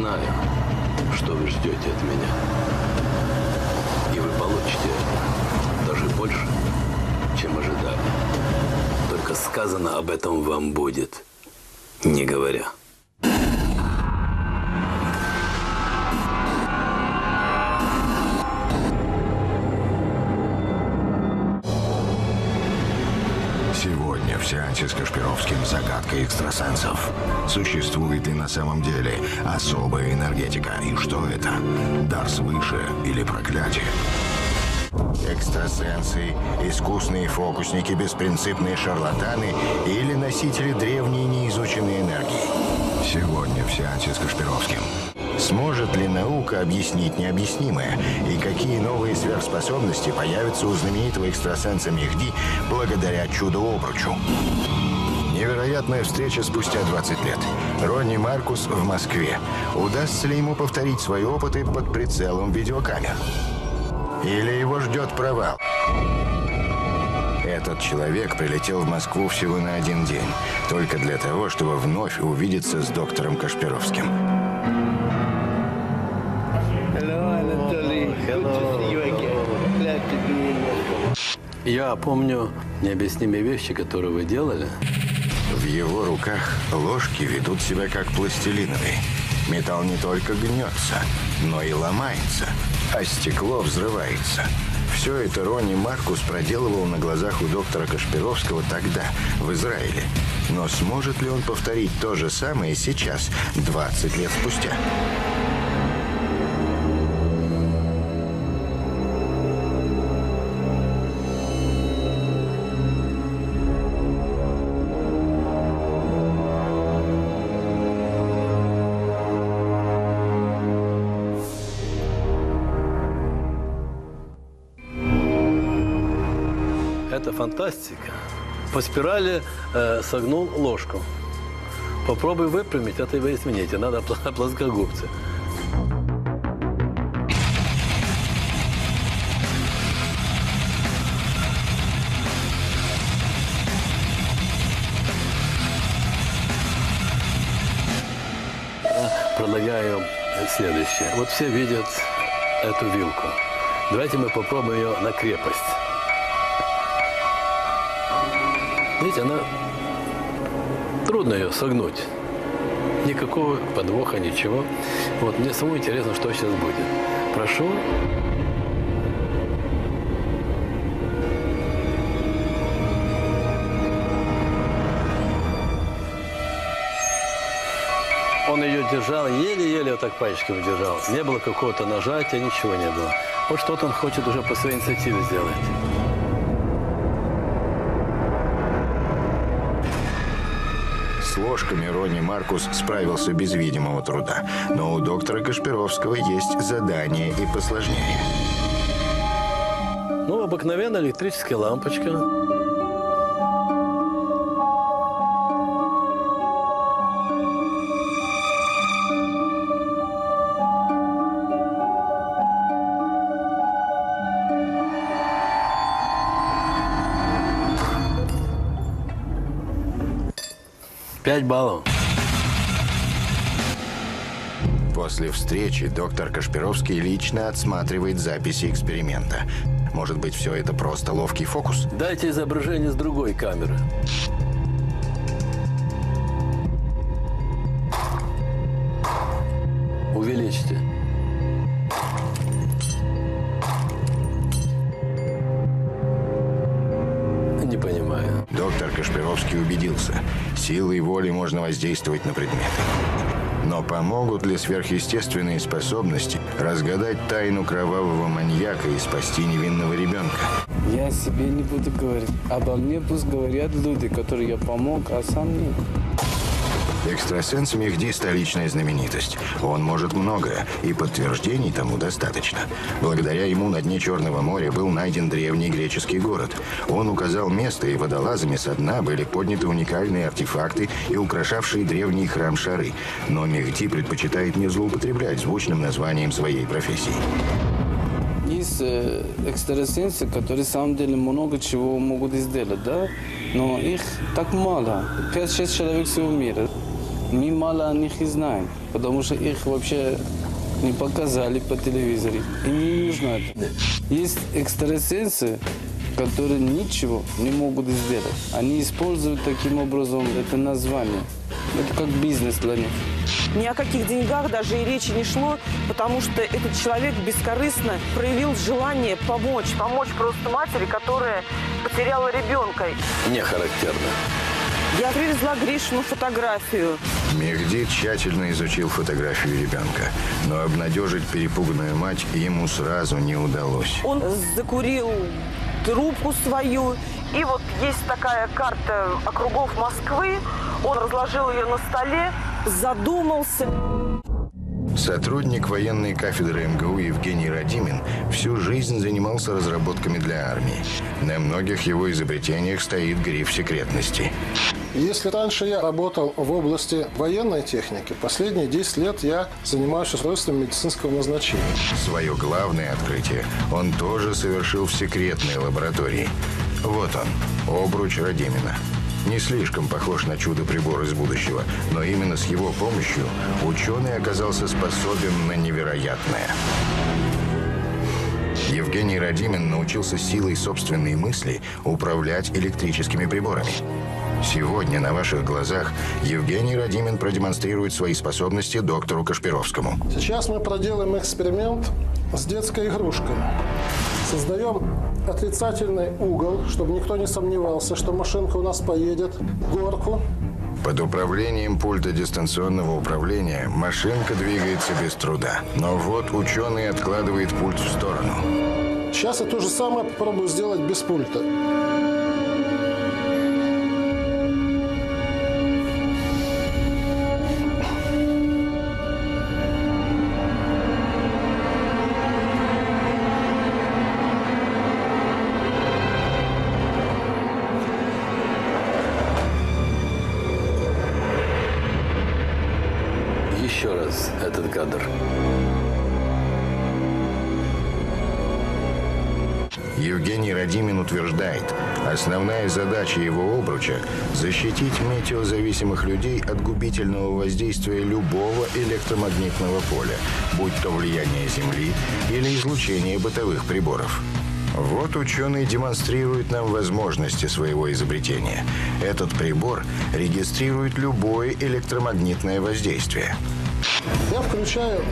знаю, что вы ждете от меня. И вы получите даже больше, чем ожидали. Только сказано об этом вам будет, не говоря. Сеансе с Кашпировским «Загадка экстрасенсов». Существует ли на самом деле особая энергетика? И что это? Дар свыше или проклятие? Экстрасенсы, искусные фокусники, беспринципные шарлатаны или носители древней неизученной энергии? Сегодня в сеансе с Кашпировским. Сможет ли наука объяснить необъяснимое? И какие новые сверхспособности появятся у знаменитого экстрасенса Мехди благодаря чудо-обручу? Невероятная встреча спустя 20 лет. Ронни Маркус в Москве. Удастся ли ему повторить свои опыты под прицелом видеокамер? Или его ждет провал? Этот человек прилетел в Москву всего на один день. Только для того, чтобы вновь увидеться с доктором Кашпировским. Я помню необъяснимые вещи, которые вы делали. В его руках ложки ведут себя как пластилиновые. Металл не только гнется, но и ломается, а стекло взрывается. Все это Ронни Маркус проделывал на глазах у доктора Кашпировского тогда, в Израиле. Но сможет ли он повторить то же самое сейчас, 20 лет спустя? Это фантастика. По спирали э, согнул ложку. Попробуй выпрямить, это вы извините, надо пла- плоскогубцы. Предлагаю следующее. Вот все видят эту вилку. Давайте мы попробуем ее на крепость. Видите, она трудно ее согнуть. Никакого подвоха, ничего. Вот мне самому интересно, что сейчас будет. Прошу. Он ее держал, еле-еле вот так пальчиком держал. Не было какого-то нажатия, ничего не было. Вот что-то он хочет уже по своей инициативе сделать. Ложками Ронни Маркус справился без видимого труда. Но у доктора Кашпировского есть задание и посложнее. Ну, обыкновенная электрическая лампочка. Пять баллов. После встречи доктор Кашпировский лично отсматривает записи эксперимента. Может быть, все это просто ловкий фокус? Дайте изображение с другой камеры. Доктор Кашпировский убедился, силой воли можно воздействовать на предметы. Но помогут ли сверхъестественные способности разгадать тайну кровавого маньяка и спасти невинного ребенка? Я себе не буду говорить. Обо мне пусть говорят люди, которые я помог, а сам нет. Экстрасенс Мехди – столичная знаменитость. Он может многое, и подтверждений тому достаточно. Благодаря ему на дне Черного моря был найден древний греческий город. Он указал место, и водолазами со дна были подняты уникальные артефакты и украшавшие древний храм шары. Но Мехди предпочитает не злоупотреблять звучным названием своей профессии. Есть э, экстрасенсы, которые самом деле много чего могут сделать, да? Но их так мало. 5-6 человек всего мира. Мы мало о них и знаем, потому что их вообще не показали по телевизору. И не нужно это. Есть экстрасенсы, которые ничего не могут сделать. Они используют таким образом это название. Это как бизнес для них. Ни о каких деньгах даже и речи не шло, потому что этот человек бескорыстно проявил желание помочь. Помочь просто матери, которая потеряла ребенка. Не характерно. Я привезла Гришину фотографию. Мехди тщательно изучил фотографию ребенка, но обнадежить перепуганную мать ему сразу не удалось. Он закурил трубку свою. И вот есть такая карта округов Москвы. Он разложил ее на столе, задумался. Сотрудник военной кафедры МГУ Евгений Радимин всю жизнь занимался разработками для армии. На многих его изобретениях стоит гриф секретности. Если раньше я работал в области военной техники, последние 10 лет я занимаюсь устройством медицинского назначения. Свое главное открытие он тоже совершил в секретной лаборатории. Вот он, обруч Радимина. Не слишком похож на чудо-прибор из будущего, но именно с его помощью ученый оказался способен на невероятное. Евгений Радимин научился силой собственной мысли управлять электрическими приборами. Сегодня на ваших глазах Евгений Радимин продемонстрирует свои способности доктору Кашпировскому. Сейчас мы проделаем эксперимент с детской игрушкой. Создаем отрицательный угол, чтобы никто не сомневался, что машинка у нас поедет в горку. Под управлением пульта дистанционного управления машинка двигается без труда. Но вот ученый откладывает пульт в сторону. Сейчас я то же самое попробую сделать без пульта. Кадр. Евгений Радимин утверждает, основная задача его обруча – защитить метеозависимых людей от губительного воздействия любого электромагнитного поля, будь то влияние Земли или излучение бытовых приборов. Вот ученый демонстрирует нам возможности своего изобретения. Этот прибор регистрирует любое электромагнитное воздействие. Я включаю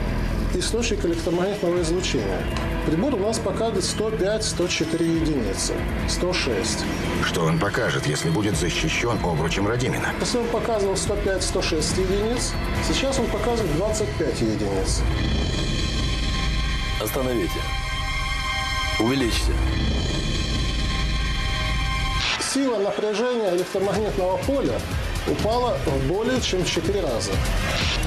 источник электромагнитного излучения. Прибор у нас показывает 105-104 единицы, 106. Что он покажет, если будет защищен обручем Радимина? Если он показывал 105-106 единиц, сейчас он показывает 25 единиц. Остановите. Увеличьте. Сила напряжения электромагнитного поля упала в более чем в 4 раза.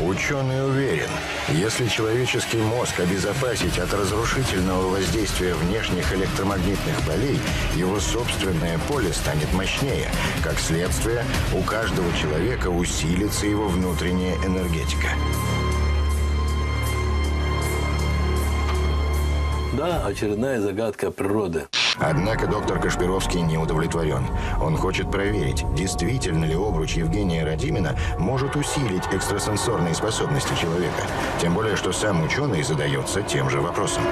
Ученый уверен, если человеческий мозг обезопасить от разрушительного воздействия внешних электромагнитных полей, его собственное поле станет мощнее. Как следствие, у каждого человека усилится его внутренняя энергетика. Да, очередная загадка природы. Однако доктор Кашпировский не удовлетворен. Он хочет проверить, действительно ли обруч Евгения Радимина может усилить экстрасенсорные способности человека. Тем более, что сам ученый задается тем же вопросом.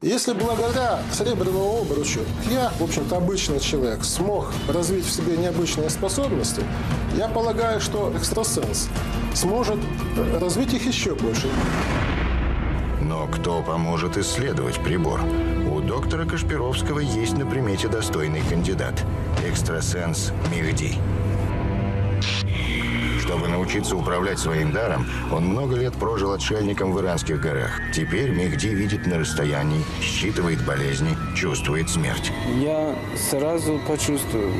Если благодаря серебряному обручу я, в общем-то, обычный человек, смог развить в себе необычные способности, я полагаю, что экстрасенс сможет развить их еще больше. Но кто поможет исследовать прибор? Доктора Кашпировского есть на примете достойный кандидат – экстрасенс Мехди. Чтобы научиться управлять своим даром, он много лет прожил отшельником в иранских горах. Теперь Мехди видит на расстоянии, считывает болезни, чувствует смерть. Я сразу почувствую,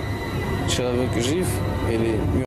человек жив или